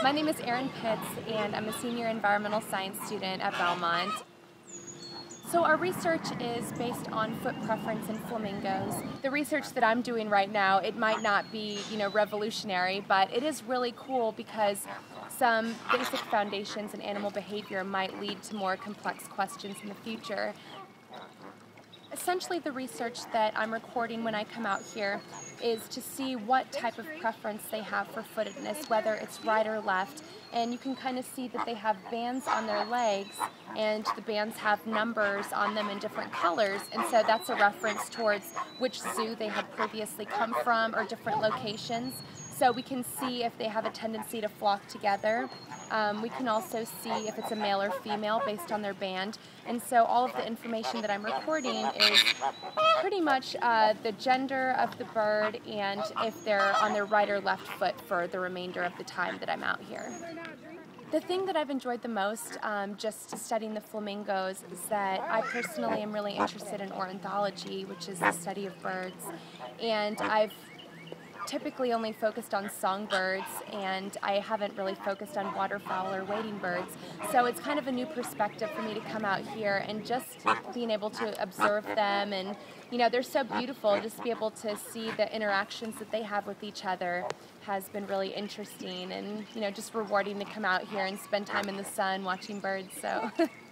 My name is Erin Pitts, and I'm a senior environmental science student at Belmont. So our research is based on foot preference in flamingos. The research that I'm doing right now, it might not be, you know, revolutionary, but it is really cool because some basic foundations in animal behavior might lead to more complex questions in the future. Essentially, the research that I'm recording when I come out here is to see what type of preference they have for footedness, whether it's right or left. And you can kind of see that they have bands on their legs, and the bands have numbers on them in different colors. And so that's a reference towards which zoo they had previously come from or different locations. So we can see if they have a tendency to flock together. Um, we can also see if it's a male or female based on their band. And so all of the information that I'm recording is pretty much uh, the gender of the bird and if they're on their right or left foot for the remainder of the time that I'm out here. The thing that I've enjoyed the most um, just studying the flamingos is that I personally am really interested in ornithology, which is the study of birds. And I've typically only focused on songbirds and I haven't really focused on waterfowl or wading birds. So it's kind of a new perspective for me to come out here and just being able to observe them. And you know they're so beautiful. Just to be able to see the interactions that they have with each other has been really interesting and you know just rewarding to come out here and spend time in the sun watching birds. So